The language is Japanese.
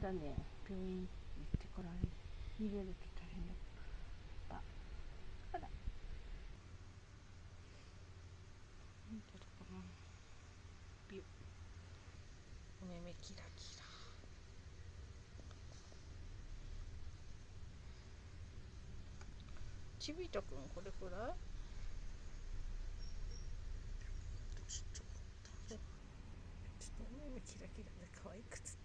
だね病院行ってこられ逃げると大変だああら。見てるかなビュお目目キラキラ。ちびとくんこれくらい？ちょっとお目目キラキラで可愛くつ